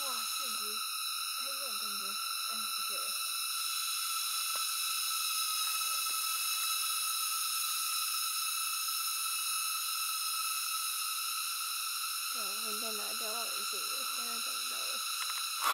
哇，瞬间，哎，这种感觉，哎，不对。对，我们拿掉了一些。